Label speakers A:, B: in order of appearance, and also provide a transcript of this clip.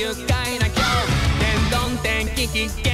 A: 愉快な今日。天丼天気危険